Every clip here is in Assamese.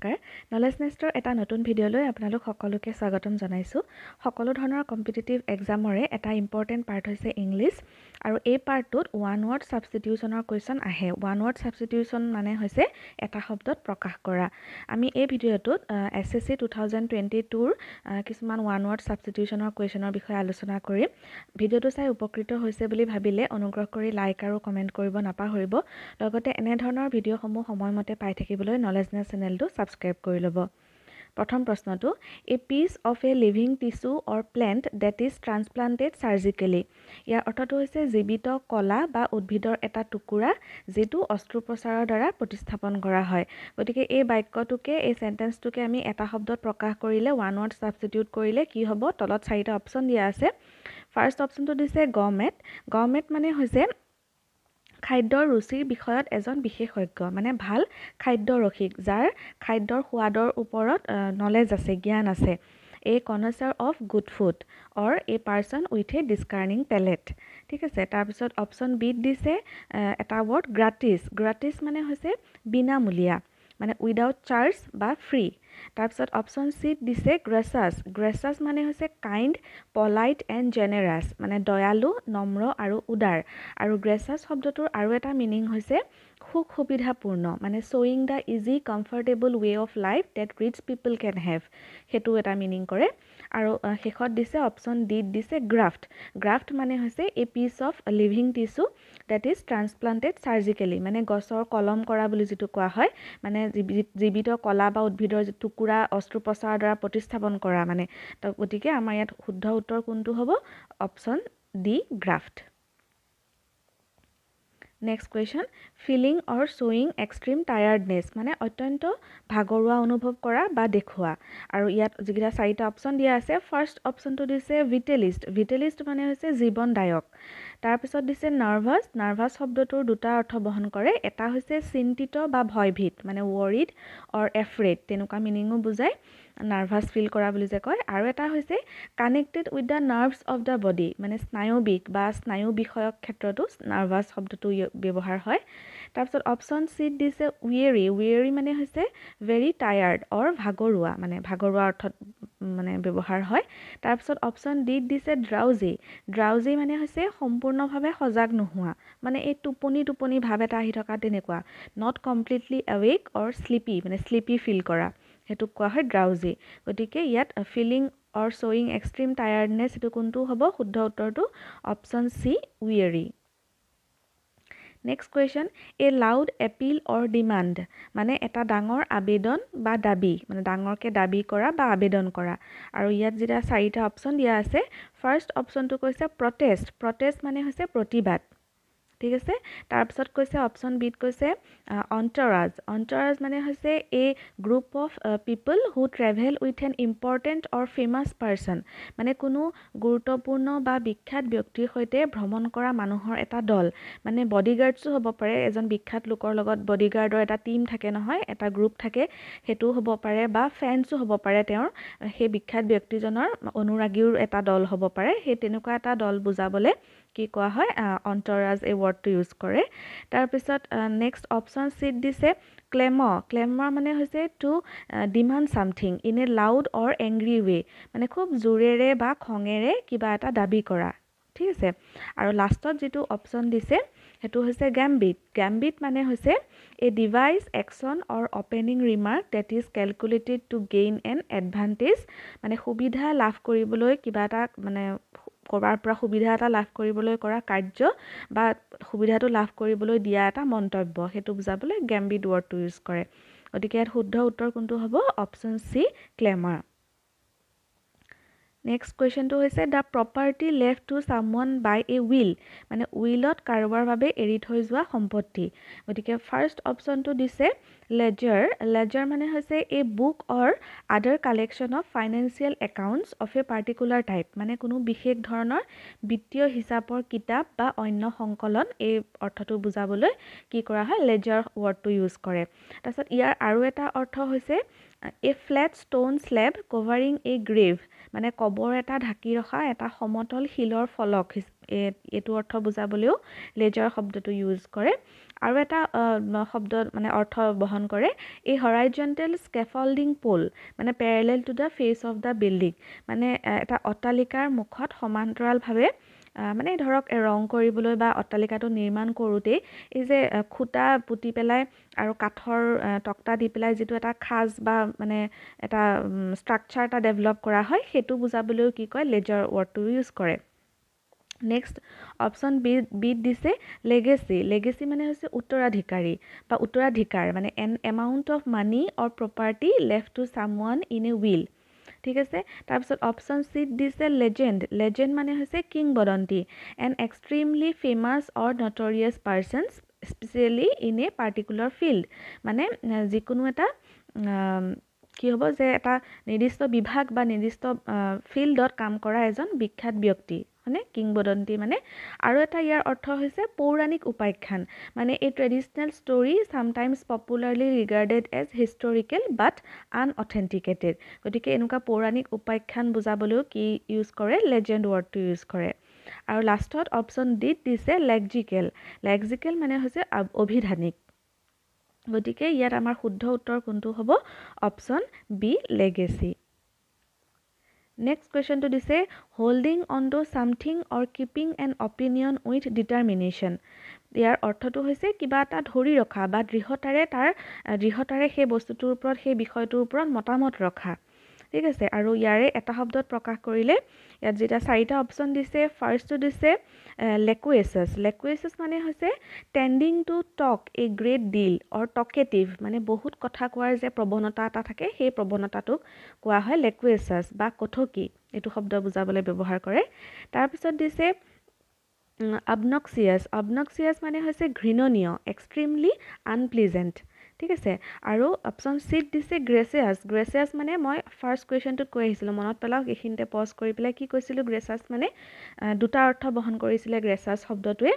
নমস্কাৰ। নলেজ নেষ্টৰ এটা নতুন ভিডিঅ'লৈ আপোনালোক সকলোকে স্বাগতম জনাইছোঁ। সকলো ধৰণৰ কম্পিটিটিভ এক্সামৰে এটা ইম্পৰ্টেণ্ট পাৰ্ট হৈছে ইংলিছ। আৰু এই পাৰ্টটোত ওৱান ৱৰ্ড ছাবষ্টিটিউশ্যনৰ কুৱেশ্যন আহে। ওৱান ৱৰ্ড ছাবষ্টিটিউশ্যন মানে হৈছে এটা শব্দত প্ৰকাশ কৰা। আমি এই ভিডিঅ'টোত S S C two thousand twenty tour কিছুমান ওৱান ৱৰ্ড ছাবষ্টিটিউশ্যনৰ কুৱেশ্যনৰ বিষয়ে আলোচনা কৰিম। ভিডিঅ'টো চাই উপকৃত হৈছে বুলি ভাবিলে অনুগ্ৰহ কৰি লাইক আৰু কমেণ্ট কৰিব নাপাহৰিব। লগতে এনেধৰণৰ ভিডিঅ'সমূহ সময়মতে পাই থাকিবলৈ নলেজ নেছ চেনেলটো ছাবস্ক্ৰাইব কৰি ল'ব। প্ৰথম প্ৰশ্নটো a piece of a living tissue or plant that is transplanted surgically ইয়াৰ অৰ্থটো হৈছে জীৱিত কলা বা উদ্ভিদৰ এটা টুকুৰা যিটো অস্ত্ৰোপচাৰৰ দ্বাৰা প্ৰতিস্থাপন কৰা হয়। গতিকে এই বাক্যটোকে এই চেণ্টেন্সটোকে আমি এটা শব্দত প্ৰকাশ কৰিলে ওৱান ৱৰ্ড ছাবষ্টিটিউট কৰিলে কি হ'ব? তলত চাৰিটা অপশ্যন দিয়া আছে। ফাৰ্ষ্ট অপশ্যনটো দিছে গমেট গমেট মানে হৈছে খাদ্যৰ ৰুচিৰ বিষয়ত এজন বিশেষজ্ঞ মানে ভাল খাদ্য ৰসিক যাৰ খাদ্যৰ সোৱাদৰ ওপৰত নলেজ আছে জ্ঞান আছে। A connoisseur of good food or a person with a discerning palate ঠিক আছে তাৰপিছত অপশ্যন বিত দিছে এটা ৱৰ্ড গ্ৰাটিছ গ্ৰাটিছ মানে হৈছে বিনামূলীয়া। মানে উইদাউট চাৰ্জ বা ফ্ৰী তাৰপিছত অপশ্যন চিত দিছে গ্ৰেছাছ গ্ৰেছাছ মানে হৈছে কাইণ্ড পলাইট এণ্ড জেনেৰাছ মানে দয়ালু নম্ৰ আৰু উদাৰ। আৰু গ্ৰেছাছ শব্দটোৰ আৰু এটা মিনিং হৈছে সুখ সুবিধাপূৰ্ণ মানে শ্বয়িং the easy comfortable way of life that rich people can have সেইটো এটা মিনিং কৰে। আৰু শেষত দিছে অপশ্যন ডিত দিছে গ্ৰাফ্ট গ্ৰাফ্ট মানে হৈছে a piece of living tissue that is transplanted surgically মানে গছৰ কলম কৰা বুলি যিটো কোৱা হয় মানে জীৱিত কলা বা উদ্ভিদৰ টুকুৰা অস্ত্ৰোপচাৰৰ দ্বাৰা প্ৰতিস্থাপন কৰা মানে। তো গতিকে আমাৰ ইয়াত শুদ্ধ উত্তৰ কোনটো হ'ব? Option D graft next question feeling or শ্বয়িং extreme tiredness মানে অত্যন্ত ভাগৰুৱা অনুভৱ কৰা বা দেখুওৱা। আৰু ইয়াত যিকেইটা চাৰিটা অপশ্যন দিয়া আছে ফাৰ্ষ্ট অপশ্যনটো দিছে ভিটেলিষ্ট ভিটেলিষ্ট মানে হৈছে জীৱনদায়ক। তাৰপিছত দিছে নাৰ্ভাছ নাৰ্ভাছ শব্দটোৰ দুটা অৰ্থ বহন কৰে। এটা হৈছে চিন্তিত বা ভয়ভীত মানে ৱৰিড অৰ এফ্ৰেড তেনেকুৱা মিনিঙো বুজায়। নাৰ্ভাছ ফিল কৰা বুলি যে কয়। আৰু এটা হৈছে connected with the nerves of the body মানে স্নায়ুবিক বা স্নায়ু বিষয়ক ক্ষেত্ৰতো নাৰ্ভাছ শব্দটো ব্যৱহাৰ হয়। তাৰপিছত অপশ্যন চিত দিছে উৱেৰি উৱেৰি মানে হৈছে ভেৰি টায়াৰ্ড অৰ ভাগৰুৱা মানে ভাগৰুৱা অৰ্থত মানে ব্যৱহাৰ হয়। তাৰপিছত অপশ্যন ডিত দিছে ড্ৰাউজি ড্ৰাউজি মানে হৈছে সম্পূৰ্ণভাৱে সজাগ নোহোৱা মানে এই টোপনি টোপনি ভাৱ এটা আহি থকা তেনেকুৱা not completely awake or sleepy মানে শ্লিপি ফিল কৰা। সেইটোক কোৱা হয় ড্ৰাউজি গতিকে ইয়াত ফিলিং অৰ শ্বয়িং এক্সট্ৰিম টায়াৰ্ডনেছ এইটো কোনটো হ'ব? শুদ্ধ উত্তৰটো option C weary next question a loud appeal or demand মানে এটা ডাঙৰ আবেদন বা দাবী মানে ডাঙৰকৈ দাবী কৰা বা আবেদন কৰা। আৰু ইয়াত যেতিয়া চাৰিটা অপশ্যন দিয়া আছে ফাৰ্ষ্ট অপশ্যনটো কৈছে প্ৰটেষ্ট প্ৰটেষ্ট মানে হৈছে প্ৰতিবাদ। ঠিক আছে? তাৰপিছত কৈছে অপশ্যন বিত কৈছে অন্তৰাজ। অন্তৰাজ মানে হৈছে a group of people who travel with an important or famous person মানে কোনো গুৰুত্বপূৰ্ণ বা বিখ্যাত ব্যক্তিৰ সৈতে ভ্ৰমণ কৰা মানুহৰ এটা দল। মানে বডিগাৰ্ডছো হ'ব পাৰে এজন বিখ্যাত লোকৰ লগত বডিগাৰ্ডৰ এটা টীম থাকে নহয় এটা গ্ৰুপ থাকে সেইটোও হ'ব পাৰে বা ফেন্সো হ'ব পাৰে তেওঁৰ সেই বিখ্যাত ব্যক্তিজনৰ অনুৰাগীও এটা দল হ'ব পাৰে। সেই তেনেকুৱা এটা দল বুজাবলৈ কি কোৱা হয় অন্তৰাজ এই ৱৰ্ডটো ইউজ কৰে। তাৰপিছত নেক্সট অপশ্যন চিট দিছে ক্লেম ক্লেম মানে হৈছে to demand something in a loud or angry way মানে খুব জোৰেৰে বা খঙেৰে কিবা এটা দাবী কৰা। ঠিক আছে? আৰু লাষ্টত যিটো অপশ্যন দিছে সেইটো হৈছে গেম্বিট গেম্বিট মানে হৈছে a device action or opening remark that is calculated to gain an advantage মানে সুবিধা লাভ কৰিবলৈ কিবা এটা মানে ক'ৰবাৰ পৰা সুবিধা এটা লাভ কৰিবলৈ কৰা কাৰ্য বা সুবিধাটো লাভ কৰিবলৈ দিয়া এটা মন্তব্য। সেইটো বুজাবলৈ গেম্বিট ৱৰ্ডটো ইউজ কৰে। গতিকে ইয়াত শুদ্ধ উত্তৰ কোনটো হ'ব? অপশ্যন চি ক্লেমাৰ নেক্সট কুৱেশ্যনটো হৈছে the property left to someone by a will মানে উইলত কাৰোবাৰ বাবে এৰি থৈ যোৱা সম্পত্তি। গতিকে ফাৰ্ষ্ট অপশ্যনটো দিছে লেজাৰ লেজাৰ মানে হৈছে a book or other collection of financial accounts of a particular type মানে কোনো বিশেষ ধৰণৰ বিত্তীয় হিচাপৰ কিতাপ বা অন্য সংকলন এই অৰ্থটো বুজাবলৈ কি কৰা হয় লেজাৰ ৱৰ্ডটো ইউজ কৰে। তাৰপিছত ইয়াৰ আৰু এটা অৰ্থ হৈছে a flat stone slab covering a grave মানে কবৰ এটা ঢাকি ৰখা এটা সমতল শিলৰ ফলক এইটো অৰ্থ বুজাবলৈও লেজাৰ শব্দটো ইউজ কৰে। আৰু এটা শব্দ মানে অৰ্থ বহন কৰে এই হৰাইজণ্টেল স্কেফল্ডিং পোল মানে parallel to the face of the building মানে এটা অট্টালিকাৰ মুখত সমান্তৰালভাৱে মানে ধৰক ৰং কৰিবলৈ বা অট্টালিকাটো নিৰ্মাণ কৰোঁতেই এই যে খুটা পুতি পেলাই আৰু কাঠৰ তক্তা দি পেলাই যিটো এটা সাজ বা মানে এটা ষ্ট্ৰাকচাৰ এটা ডেভেলপ কৰা হয় সেইটো বুজাবলৈও কি কয় লেজাৰ ৱৰ্ডটো ইউজ কৰে। নেক্সট অপশ্যন বি বিত দিছে লেগেচি লেগেচি মানে হৈছে উত্তৰাধিকাৰী বা উত্তৰাধিকাৰ মানে an amount of money or property left to someone in a will ঠিক আছে? তাৰপিছত অপশ্যন চিত দিছে লেজেণ্ড লেজেণ্ড মানে হৈছে কিংবদন্তী। An extremely famous or notorious persons especially in a particular field মানে যিকোনো এটা কি হ'ব যে এটা নিৰ্দিষ্ট বিভাগ বা নিৰ্দিষ্ট ফিল্ডত কাম কৰা এজন বিখ্যাত ব্যক্তি হয়নে? কিংবদন্তী মানে। আৰু এটা ইয়াৰ অৰ্থ হৈছে পৌৰাণিক উপাখ্যান। মানে এই traditional story sometimes popularly regarded as historical but unauthenticated গতিকে এনেকুৱা পৌৰাণিক উপাখ্যান বুজাবলৈও কি ইউজ কৰে? লেজেণ্ড ৱৰ্ডটো ইউজ কৰে। আৰু লাষ্টত অপশ্যন ডিত দিছে লেগজিকেল লেগজিকেল মানে হৈছে অভিধানিক। গতিকে ইয়াত আমাৰ শুদ্ধ উত্তৰ কোনটো হ'ব? অপশ্যন বি লেগেচি নেক্সট কুৱেশ্যনটো দিছে holding on to something or keeping an opinion with determination ইয়াৰ অৰ্থটো হৈছে কিবা এটা ধৰি ৰখা বা দৃঢ়তাৰে তাৰ দৃঢ়তাৰে সেই বস্তুটোৰ ওপৰত সেই বিষয়টোৰ ওপৰত মতামত ৰখা। ঠিক আছে। আৰু ইয়াৰে এটা শব্দত প্ৰকাশ কৰিলে ইয়াত যেতিয়া চাৰিটা অপশ্যন দিছে ফাৰ্ষ্টটো দিছে লেকুৱেচাছ লেকুৱেচাছ মানে হৈছে tending to talk a great deal or talkative মানে বহুত কথা কোৱাৰ যে প্ৰৱণতা এটা থাকে সেই প্ৰৱণতাটোক কোৱা হয় লেকুৱেচাছ বা কথকি। এইটো শব্দ বুজাবলৈ ব্যৱহাৰ কৰে। তাৰপিছত দিছে অবনক্সিয়াছ অবনক্সিয়াছ মানে হৈছে ঘৃণনীয় এক্সট্ৰিমলি আনপ্লিজেণ্ট ঠিক আছে। আৰু অপশ্যন চিত দিছে গ্ৰেচিয়াছ গ্ৰেচিয়াছ মানে মই ফাৰ্ষ্ট কুৱেশ্যনটোত কৈ আহিছিলোঁ। মনত পেলাওক এইখিনিতে পজ কৰি পেলাই কি কৈছিলোঁ? গ্ৰেচাছ মানে দুটা অৰ্থ বহন কৰিছিলে গ্ৰেচাছ শব্দটোৱে।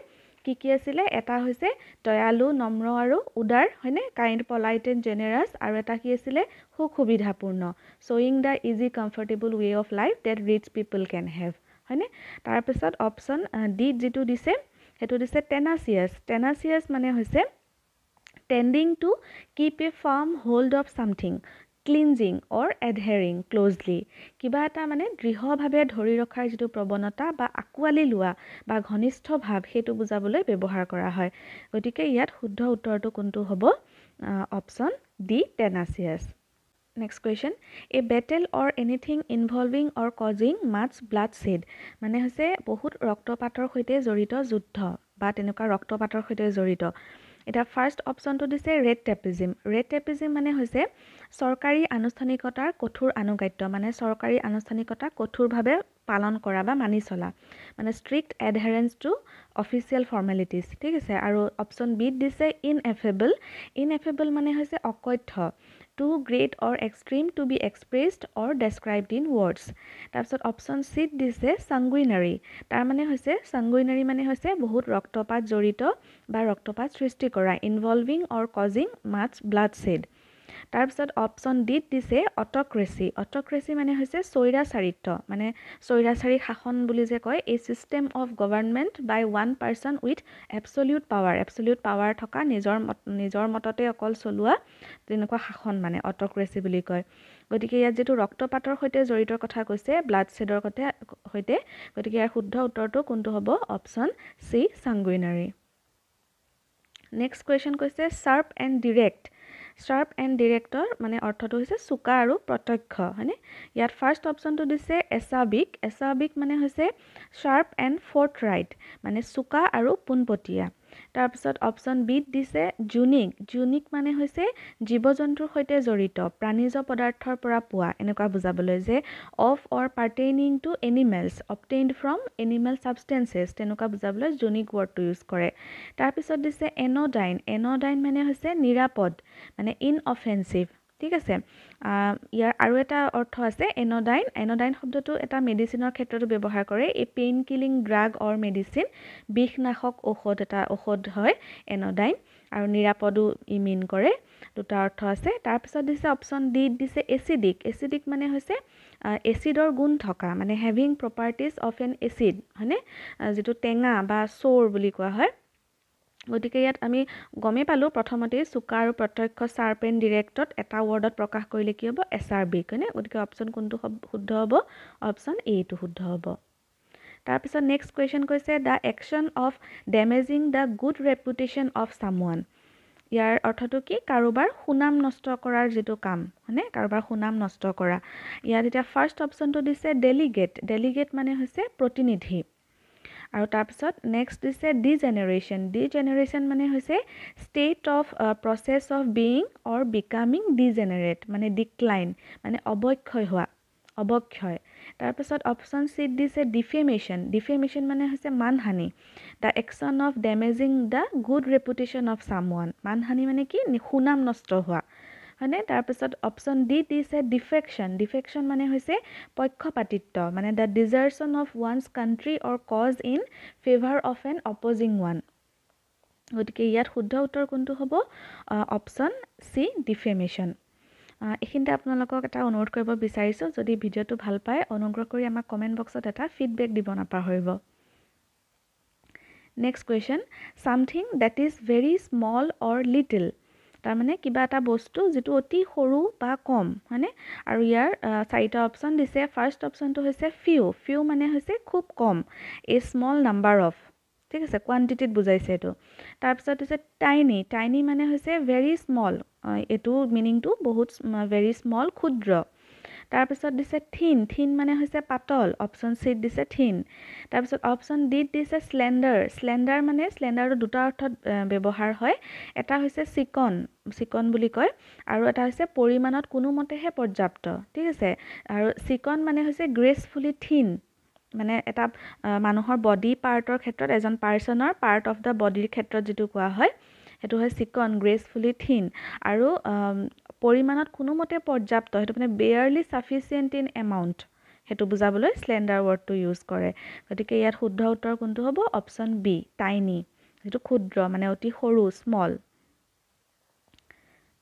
কি কি আছিলে? এটা হৈছে দয়ালু নম্ৰ আৰু উদাৰ হয়নে? কাইণ্ড পলাইট এণ্ড জেনেৰাছ আৰু এটা কি আছিলে? সুখ সুবিধাপূৰ্ণ শ্বয়িং the easy comfortable way of life that rich people can have হয়নে? তাৰপিছত অপশ্যন ডিত যিটো দিছে সেইটো দিছে টেনাচিয়াছ টেনাচিয়াছ মানে হৈছে tending to keep a firm hold of something clinging or adhering closely কিবা এটা মানে দৃঢ়ভাৱে ধৰি ৰখাৰ যিটো প্ৰৱণতা বা আঁকোৱালি লোৱা বা ঘনিষ্ঠ ভাৱ সেইটো বুজাবলৈ ব্যৱহাৰ কৰা হয়। গতিকে ইয়াত শুদ্ধ উত্তৰটো কোনটো হ'ব? Option D tenacious next question a battle or anything involving or causing much bloodshed মানে হৈছে বহুত ৰক্তপাতৰ সৈতে জড়িত যুদ্ধ বা তেনেকুৱা ৰক্তপাতৰ সৈতে জড়িত। এতিয়া ফাৰ্ষ্ট অপশ্যনটো দিছে ৰেড টেপিজিম ৰেড টেপিজিম মানে হৈছে চৰকাৰী আনুষ্ঠানিকতাৰ কঠোৰ আনুগাত্য। মানে চৰকাৰী আনুষ্ঠানিকতা কঠোৰভাৱে পালন কৰা বা মানি চলা। মানে strict adherence to official formalities ঠিক আছে? আৰু অপশ্যন বিত দিছে ইন এফেবল ইন এফেবল মানে হৈছে অকথ্য too great or extreme to be expressed or described in words তাৰপিছত অপশ্যন চিত দিছে চাংগুইনাৰী তাৰ মানে হৈছে চাংগুইনাৰী মানে হৈছে বহুত ৰক্তপাত জড়িত বা ৰক্তপাত সৃষ্টি কৰা involving or causing much bloodshed তাৰপিছত অপশ্যন ডিত দিছে অট'ক্ৰেচি অট'ক্ৰেচি মানে হৈছে স্বৈৰাচাৰিত্ব মানে স্বৈৰাচাৰী শাসন বুলি যে কয় এই system of government by one person with absolute power absolute power থকা নিজৰ মত নিজৰ মততে অকল চলোৱা তেনেকুৱা শাসন মানে অট'ক্ৰেচি বুলি কয়। গতিকে ইয়াত যিটো ৰক্তপাতৰ সৈতে জড়িত কথা কৈছে ব্লাড ছেডৰ কথা সৈতে গতিকে ইয়াৰ শুদ্ধ উত্তৰটো কোনটো হ'ব? Option C sanguinary next question কৈছে sharp and direct sharp and director মানে অৰ্থটো হৈছে চোকা আৰু প্ৰত্যক্ষ হয়নে? ইয়াত ফাৰ্ষ্ট অপশ্যনটো দিছে এছাবিক এছাবিক মানে হৈছে শ্বাৰ্প এণ্ড ফৰ্থ ৰাইট মানে চোকা আৰু পোনপটীয়া। তাৰপিছত অপশ্যন বিত দিছে জুনিক। জুনিক মানে হৈছে জীৱ জন্তুৰ সৈতে জড়িত প্ৰাণীজ পদাৰ্থৰ পৰা পোৱা। এনেকুৱা বুজাবলৈ যে of or pertaining to animals obtained from animal substances তেনেকুৱা বুজাবলৈ জুনিক ৱৰ্ডটো ইউজ কৰে। তাৰপিছত দিছে এন'ডাইন। এন'ডাইন মানে হৈছে নিৰাপদ মানে ইনঅফেঞ্চিভ ঠিক আছে? ইয়াৰ আৰু এটা অৰ্থ আছে এন'ডাইন। এন'ডাইন শব্দটো এটা মেডিচিনৰ ক্ষেত্ৰতো ব্যৱহাৰ কৰে। এই pain killing drug or medicine বিষনাশক ঔষধ এটা ঔষধ হয় এন'ডাইন আৰু নিৰাপদো ই মিন কৰে। দুটা অৰ্থ আছে। তাৰপিছত দিছে অপশ্যন ডিত দিছে এচিডিক। এচিডিক মানে হৈছে এচিডৰ গুণ থকা মানে having properties of an acid হয়নে? যিটো টেঙা বা চৌৰ বুলি কোৱা হয়। গতিকে ইয়াত আমি গমেই পালোঁ প্ৰথমতেই চোকা আৰু প্ৰত্যক্ষ চাৰ্প এণ্ড ডিৰেক্টত এটা ৱৰ্ডত প্ৰকাশ কৰিলে কি হ'ব? এছ আৰ বিক হয়নে? গতিকে অপশ্যন কোনটো শুদ্ধ হ'ব? অপশ্যন এইটো শুদ্ধ হ'ব। তাৰপিছত নেক্সট কুৱেশ্যন কৈছে the action of damaging the good reputation of someone ইয়াৰ অৰ্থটো কি? কাৰোবাৰ সুনাম নষ্ট কৰাৰ যিটো কাম হয়নে? কাৰোবাৰ সুনাম নষ্ট কৰা। ইয়াত এতিয়া ফাৰ্ষ্ট অপশ্যনটো দিছে ডেলিগেট ডেলিগেট মানে হৈছে প্ৰতিনিধি। আৰু তাৰপিছত নেক্সট দিছে ডি জেনেৰেশ্যন ডি জেনেৰেশ্যন মানে হৈছে state of process of being or becoming degenerate মানে ডিক্লাইন মানে অৱক্ষয় হোৱা অৱক্ষয় তাৰপিছত অপশ্যন চিত দিছে ডিফেমেশ্যন ডিফেমেশ্যন মানে হৈছে মানহানি। The action of damaging the good reputation of someone মানহানি মানে কি? সুনাম নষ্ট হোৱা। হয়নে? তাৰপিছত অপশ্যন ডি দিছে ডিফেকশ্যন ডিফেকশ্যন মানে হৈছে পক্ষপাতিত্ব। মানে the desertion of one's country or cause in favour of an opposing one গতিকে ইয়াত শুদ্ধ উত্তৰ কোনটো হ'ব? অপশ্যন চি ডিফেমেশ্যন এইখিনিতে আপোনালোকক এটা অনুৰোধ কৰিব বিচাৰিছোঁ। যদি ভিডিঅ'টো ভাল পায় অনুগ্ৰহ কৰি আমাক কমেণ্ট বক্সত এটা ফিডবেক দিব নাপাহৰিব। Next question something that is very small or little তাৰমানে কিবা এটা বস্তু যিটো অতি সৰু বা কম হয়নে? আৰু ইয়াৰ চাৰিটা অপশ্যন দিছে। ফাৰ্ষ্ট অপশ্যনটো হৈছে ফিউ ফিউ মানে হৈছে খুব কম। এ স্মল নাম্বাৰ অফ ঠিক আছে কোৱান্টিটিত বুজাইছে এইটো। তাৰপিছত হৈছে টাইনি টাইনি মানে হৈছে ভেৰি স্মল এইটো মিনিংটো বহুত ভেৰি স্মল ক্ষুদ্ৰ। তাৰপিছত দিছে থিন থিন মানে হৈছে পাতল অপশ্যন চিত দিছে থিন। তাৰপিছত অপশ্যন ডিত দিছে শ্লেণ্ডাৰ শ্লেণ্ডাৰ মানে শ্লেণ্ডাৰটো দুটা অৰ্থত ব্যৱহাৰ হয়। এটা হৈছে চিকন চিকন বুলি কয় আৰু এটা হৈছে পৰিমাণত কোনোমতেহে পৰ্যাপ্ত ঠিক আছে? আৰু চিকন মানে হৈছে গ্ৰেচফুলি থিন মানে এটা মানুহৰ বডি পাৰ্টৰ ক্ষেত্ৰত এজন পাৰ্চনৰ পাৰ্ট অফ দ্য বডিৰ ক্ষেত্ৰত যিটো কোৱা হয়। সেইটো হয় চিকন গ্ৰেচফুলি থিন আৰু পৰিমাণত কোনোমতে পৰ্যাপ্ত সেইটো মানে বেয়াৰলি চাফিচিয়েণ্ট ইন এমাউণ্ট সেইটো বুজাবলৈ শ্লেণ্ডাৰ ৱৰ্ডটো ইউজ কৰে। গতিকে ইয়াত শুদ্ধ উত্তৰ কোনটো হ'ব? অপশ্যন বি টাইনি যিটো ক্ষুদ্ৰ মানে অতি সৰু স্মল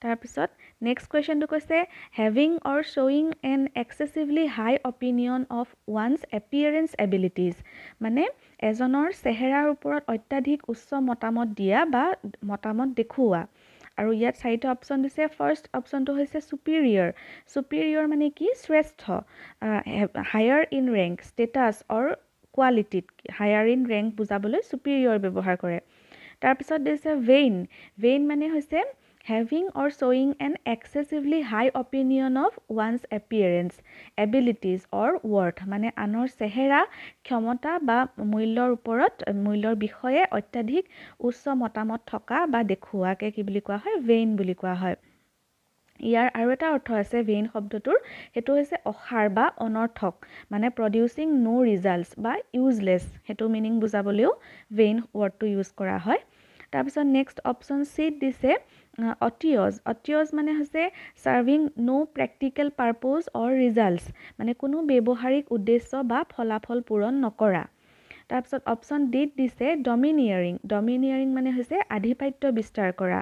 তাৰপিছত নেক্সট কুৱেশ্যনটো কৈছে having or শ্ব'য়িং an excessively high opinion of one's appearance abilities মানে এজনৰ চেহেৰাৰ ওপৰত অত্যাধিক উচ্চ মতামত দিয়া বা মতামত দেখুওৱা। আৰু ইয়াত চাৰিটা অপশ্যন দিছে। ফাৰ্ষ্ট অপশ্যনটো হৈছে চুপিৰিয়ৰ চুপিৰিয়ৰ মানে কি? শ্ৰেষ্ঠ। Higher in rank status or কোৱালিটিত higher in rank বুজাবলৈ চুপিৰিয়ৰ ব্যৱহাৰ কৰে। তাৰপিছত দিছে ভেইন ভেইন মানে হৈছে having or শ্ব'য়িং an excessively high opinion of one's appearance abilities or worth মানে আনৰ চেহেৰা ক্ষমতা বা মূল্যৰ ওপৰত মূল্যৰ বিষয়ে অত্যাধিক উচ্চ মতামত থকা বা দেখুওৱাকে কি বুলি কোৱা হয় ভেইন বুলি কোৱা হয়। ইয়াৰ আৰু এটা অৰ্থ আছে ভেইন শব্দটোৰ সেইটো হৈছে অসাৰ বা অনৰ্থক মানে producing no' results or useless সেইটো মিনিং বুজাবলৈও ভেইন ৱৰ্ডটো ইউজ কৰা হয়। তাৰপিছত নেক্সট অপশ্যন চিত দিছে অটিয়জ। অটিয়জ মানে হৈছে serving no' practical purpose or results মানে কোনো ব্যৱহাৰিক উদ্দেশ্য বা ফলাফল পূৰণ নকৰা। তাৰপিছত অপশ্যন ডিত দিছে ডমিনিয়াৰিং ডমিনিয়াৰিং মানে হৈছে আধিপত্য বিস্তাৰ কৰা।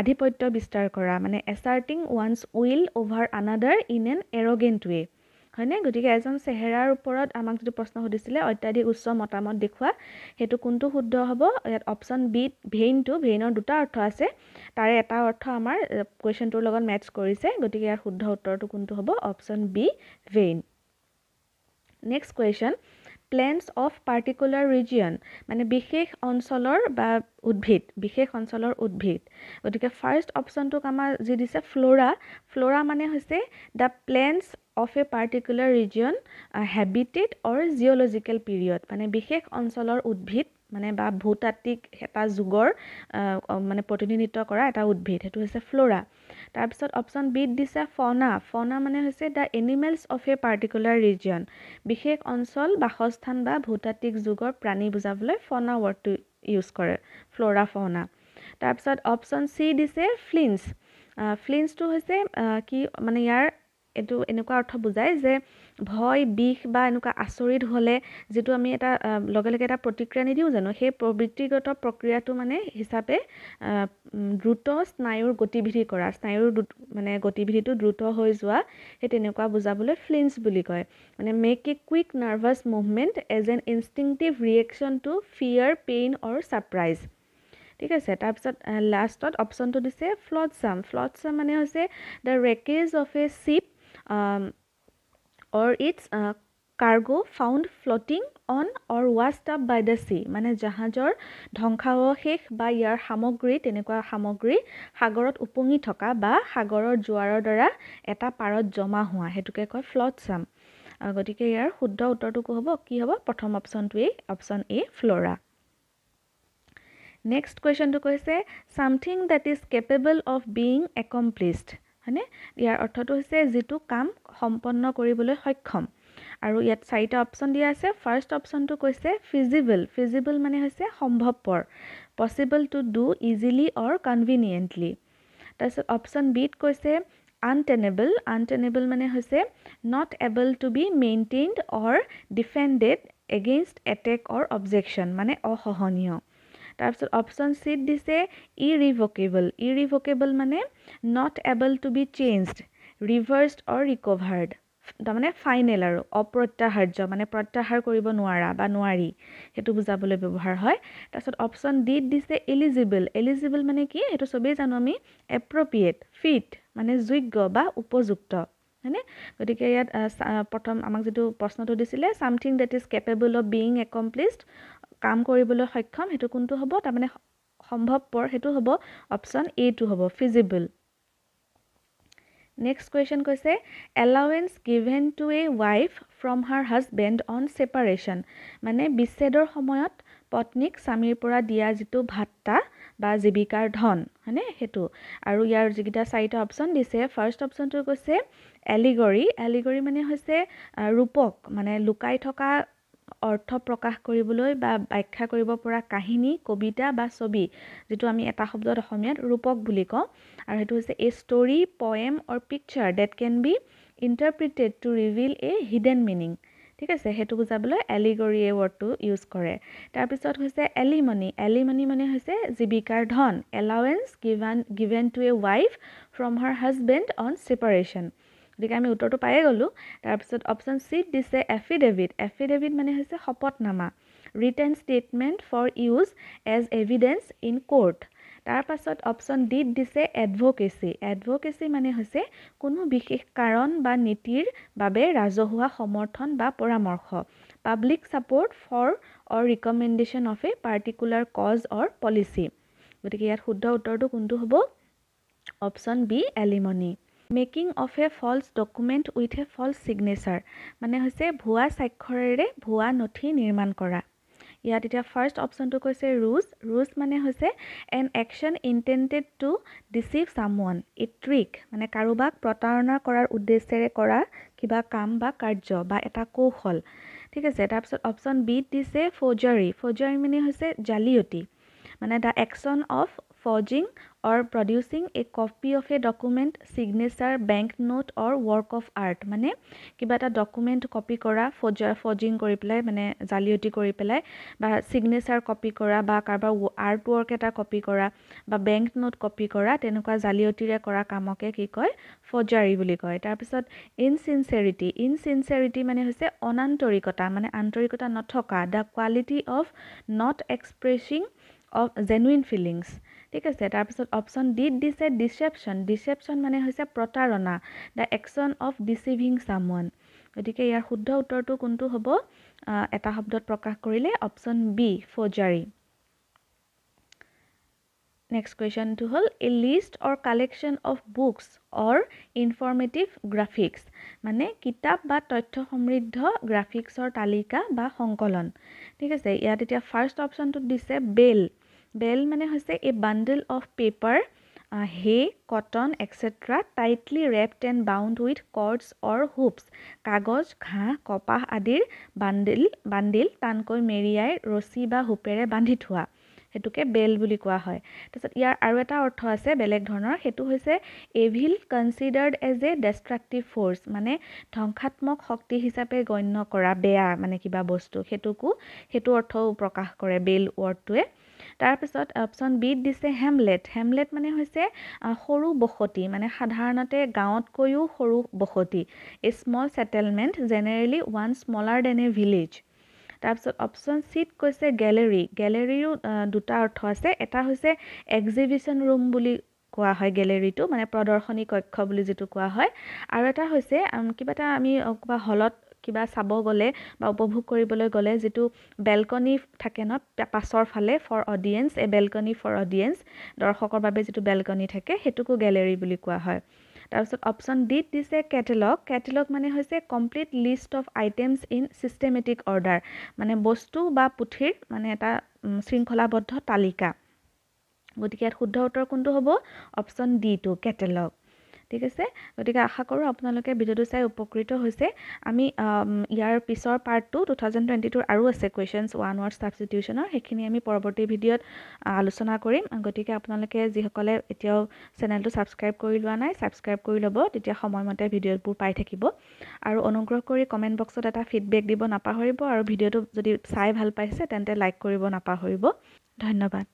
আধিপত্য বিস্তাৰ কৰা মানে asserting one's will over another in an arrogant way হয়নে? গতিকে এজন চেহেৰাৰ ওপৰত আমাক যিটো প্ৰশ্ন সুধিছিলে অত্যাধিক উচ্চ মতামত দেখুওৱা সেইটো কোনটো শুদ্ধ হ'ব? ইয়াত অপশ্যন বিত ভেইনটো ভেইনৰ দুটা অৰ্থ আছে। তাৰে এটা অৰ্থ আমাৰ কুৱেশ্যনটোৰ লগত মেটচ কৰিছে। গতিকে ইয়াৰ শুদ্ধ উত্তৰটো কোনটো হ'ব? Option B vain next question plants of particular region মানে বিশেষ অঞ্চলৰ বা উদ্ভিদ বিশেষ অঞ্চলৰ উদ্ভিদ। গতিকে ফাৰ্ষ্ট অপশ্যনটোক আমাৰ যি দিছে ফ্ল'ৰা ফ্ল'ৰা মানে হৈছে the plants of a particular region habitat or geological period মানে বিশেষ অঞ্চলৰ উদ্ভিদ মানে বা ভূতাত্ত্বিক এটা যুগৰ মানে প্ৰতিনিধিত্ব কৰা এটা উদ্ভিদ সেইটো হৈছে ফ্ল'ৰা। তাৰপিছত অপশ্যন বিত দিছে ফনা। ফনা মানে হৈছে the animals of a particular region. বিশেষ অঞ্চল বাসস্থান বা ভূতাত্ত্বিক যুগৰ প্ৰাণী বুজাবলৈ ফনা ৱৰ্ডটো ইউজ কৰে ফ্ল'ৰা ফনা। তাৰপিছত অপশ্যন চি দিছে ফ্লিন্স। ফ্লিন্সটো হৈছে কি মানে ইয়াৰ এইটো এনেকুৱা অৰ্থ বুজায় যে ভয় বিষ বা এনেকুৱা আচৰিত হ'লে যিটো আমি এটা লগে লগে এটা প্ৰতিক্ৰিয়া নিদিওঁ জানো সেই প্ৰবৃত্তিগত প্ৰক্ৰিয়াটো মানে হিচাপে দ্ৰুত স্নায়ুৰ গতিবিধি কৰা স্নায়ুৰ মানে গতিবিধিটো দ্ৰুত হৈ যোৱা সেই তেনেকুৱা বুজাবলৈ ফ্লিঞ্চ বুলি কয়। মানে make a quick nervous movement as an instinctive reaction to fear pain or surprise ঠিক আছে তাৰপিছত লাষ্টত অপশ্যনটো দিছে ফ্লড চাম মানে হৈছে the wreckage of a ship or its cargo' found floating on or washed up by the sea মানে জাহাজৰ ধ্বংসাৱশেষ বা ইয়াৰ সামগ্ৰী তেনেকুৱা সামগ্ৰী সাগৰত উপঙি থকা বা সাগৰৰ জোৱাৰৰ দ্বাৰা এটা পাৰত জমা হোৱা সেইটোকে কয় ফ্লড চাম গতিকে ইয়াৰ শুদ্ধ উত্তৰটো হ'ব? কি হ'ব? প্ৰথম অপশ্যনটোৱেই অপশ্যন এ ফ্ল'ৰা নেক্সট কুৱেশ্যনটো কৈছে something that is capable of being accomplished হয়নে? ইয়াৰ অৰ্থটো হৈছে যিটো কাম সম্পন্ন কৰিবলৈ সক্ষম। আৰু ইয়াত চাৰিটা অপশ্যন দিয়া আছে। ফাৰ্ষ্ট অপশ্যনটো কৈছে ফিজিবল ফিজিবল মানে হৈছে সম্ভৱপৰ। Possible to do easily or conveniently তাৰপিছত অপশ্যন বিত কৈছে আনটেনেবল আনটেনেবল মানে হৈছে not able to be maintained or defended against attack or objection মানে অসহনীয়। তাৰপিছত অপশ্যন চিত দিছে ইৰিভকেবল ইৰিভকেবল মানে not able to be changed reversed or recovered তাৰমানে ফাইনেল আৰু অপ্ৰত্যাহাৰ্য মানে প্ৰত্যাহাৰ কৰিব নোৱাৰা বা নোৱাৰি সেইটো বুজাবলৈ ব্যৱহাৰ হয়। তাৰপিছত অপশ্যন ডিত দিছে এলিজিবল এলিজিবল মানে কি? সেইটো চবেই জানো আমি এপ্ৰপ্ৰিয়েট ফিট মানে যোগ্য বা উপযুক্ত। হয়নে? গতিকে ইয়াত প্ৰথম আমাক যিটো প্ৰশ্নটো দিছিলে something that is capable of being accomplished কাম কৰিবলৈ সক্ষম সেইটো কোনটো হ'ব? তাৰমানে সম্ভৱপৰ সেইটো হ'ব অপশ্যন এটো হ'ব ফিজিবল নেক্সট কুৱেশ্যন কৈছে allowance given to a wife from her husband on separation মানে বিচ্ছেদৰ সময়ত পত্নীক স্বামীৰ পৰা দিয়া যিটো ভাত্তা বা জীৱিকাৰ ধন হয়নে? সেইটো। আৰু ইয়াৰ যিকেইটা চাৰিটা অপশ্যন দিছে ফাৰ্ষ্ট অপশ্যনটো কৈছে এলিগৰী এলিগৰী মানে হৈছে ৰূপক মানে লুকাই থকা অৰ্থ প্ৰকাশ কৰিবলৈ বা ব্যাখ্যা কৰিব পৰা কাহিনী কবিতা বা ছবি যিটো আমি এটা শব্দত অসমীয়াত ৰূপক বুলি কওঁ আৰু সেইটো হৈছে a story poem or picture that can be interpreted to reveal a hidden meaning ঠিক আছে সেইটো বুজাবলৈ এলিগৰী এই ৱৰ্ডটো ইউজ কৰে। তাৰপিছত হৈছে এলিমনি এলিমনি মানে হৈছে জীৱিকাৰ ধন। Allowance given given to a wife from her husband on separation গতিকে আমি উত্তৰটো পায়ে গ'লোঁ। তাৰপিছত অপশ্যন চিত দিছে এফিডেভিট এফিডেভিট মানে হৈছে শপতনামা। Written statement for use as evidence in court তাৰপাছত অপশ্যন ডিত দিছে এডভকেচি এডভকেচি মানে হৈছে কোনো বিশেষ কাৰণ বা নীতিৰ বাবে ৰাজহুৱা সমৰ্থন বা পৰামৰ্শ। Public support for or recommendation of a particular cause or policy গতিকে ইয়াত শুদ্ধ উত্তৰটো কোনটো হ'ব? Option B alimony making of a false document with a false signature মানে হৈছে ভুৱা স্বাক্ষৰেৰে ভুৱা নথি নিৰ্মাণ কৰা। ইয়াত এতিয়া ফাৰ্ষ্ট অপশ্যনটো কৈছে ৰুজ। ৰুজ মানে হৈছে an action intended to deceive someone a trick মানে কাৰোবাক প্ৰতাৰণা কৰাৰ উদ্দেশ্যেৰে কৰা কিবা কাম বা কাৰ্য বা এটা কৌশল। ঠিক আছে তাৰপিছত অপশ্যন বিত দিছে ফৌজাৰী ফৌজাৰী মানে হৈছে জালিয়তি। মানে the action of forging or producing a copy of a document signature bank note or work of art মানে কিবা এটা ডকুমেণ্ট কপি কৰা ফজা ফজিং কৰি পেলাই মানে জালিয়তি কৰি পেলাই বা ছিগনেচাৰ কপি কৰা বা কাৰোবাৰ আৰ্ট ৱৰ্ক এটা কপি কৰা বা বেংক নোট কপি কৰা তেনেকুৱা জালিয়তিৰে কৰা কামকে কি কয় ফজাৰী বুলি কয়। তাৰপিছত ইনচিনচেৰিটি ইনচিনচেৰিটি মানে হৈছে অনান্তৰিকতা মানে আন্তৰিকতা নথকা the quality of not expressing of genuine feelings ঠিক আছে তাৰপিছত অপশ্যন ডিত দিছে ডিচেপশ্যন ডিচেপশ্যন মানে হৈছে প্ৰতাৰণা the action of deceiving one গতিকে ইয়াৰ শুদ্ধ উত্তৰটো কোনটো হ'ব? এটা শব্দত প্ৰকাশ কৰিলে অপশ্যন বি ফৌজাৰী নেক্সট কুৱেশ্যনটো হ'ল a list or collection of books or informative graphics মানে কিতাপ বা তথ্য সমৃদ্ধ গ্ৰাফিক্সৰ তালিকা বা সংকলন। ঠিক আছে ইয়াত এতিয়া ফাৰ্ষ্ট অপশ্যনটোত দিছে বেল বেল মানে হৈছে a bundle of paper hay cotton etcetera tightly wrapped and bound with cords or hoops কাগজ ঘাঁহ কপাহ আদিৰ বান্দিল বান্দিল টানকৈ মেৰিয়াই ৰছী বা হুপেৰে বান্ধি থোৱা সেইটোকে বেল বুলি কোৱা হয়। তাৰপিছত ইয়াৰ আৰু এটা অৰ্থ আছে বেলেগ ধৰণৰ সেইটো হৈছে evil considered as a destructive force মানে ধ্বংসাত্মক শক্তি হিচাপে গণ্য কৰা বেয়া মানে কিবা বস্তু সেইটোকো সেইটো অৰ্থও প্ৰকাশ কৰে বেল ৱৰ্ডটোৱে তাৰপিছত অপশ্যন বিত দিছে হেমলেট হেমলেট মানে হৈছে সৰু বসতি মানে সাধাৰণতে গাঁৱতকৈও সৰু বসতি। A small settlement generally one smaller than a village তাৰপিছত অপশ্যন চিত কৈছে গেলেৰী গেলেৰীৰো দুটা অৰ্থ আছে। এটা হৈছে এক্সিবিশ্যন ৰুম বুলি কোৱা হয় গেলেৰীটো মানে প্ৰদৰ্শনী কক্ষ বুলি যিটো কোৱা হয়। আৰু এটা হৈছে কিবা এটা আমি কিবা হলত কিবা চাব গ'লে বা উপভোগ কৰিবলৈ গ'লে যিটো বেলকনি থাকে ন পাছৰ ফালে for audience a balcony for audience দৰ্শকৰ বাবে যিটো বেলকনি থাকে সেইটোকো গেলেৰী বুলি কোৱা হয়। তাৰপিছত অপশ্যন ডিত দিছে কেটেলগ কেটেলগ মানে হৈছে complete list of items in systematic order মানে বস্তু বা পুথিৰ মানে এটা শৃংখলাবদ্ধ তালিকা। গতিকে ইয়াত শুদ্ধ উত্তৰ কোনটো হ'ব? অপশ্যন ডি টু কেটেলগ ঠিক আছে? গতিকে আশা কৰোঁ আপোনালোকে ভিডিঅ'টো চাই উপকৃত হৈছে। আমি ইয়াৰ পিছৰ পাৰ্টটো টু থাউজেণ্ড টুৱেণ্টি টুৰ আৰু আছে কুৱেশ্যনছ ওৱান ৱৰ্ড ছাবষ্টিটিউশ্যনৰ সেইখিনি আমি পৰৱৰ্তী ভিডিঅ'ত আলোচনা কৰিম। গতিকে আপোনালোকে যিসকলে এতিয়াও চেনেলটো ছাবস্ক্ৰাইব কৰি লোৱা নাই ছাবস্ক্ৰাইব কৰি ল'ব। তেতিয়া সময়মতে ভিডিঅ'বোৰ পাই থাকিব। আৰু অনুগ্ৰহ কৰি কমেণ্ট বক্সত এটা ফিডবেক দিব নাপাহৰিব। আৰু ভিডিঅ'টো যদি চাই ভাল পাইছে তেন্তে লাইক কৰিব নাপাহৰিব। ধন্যবাদ।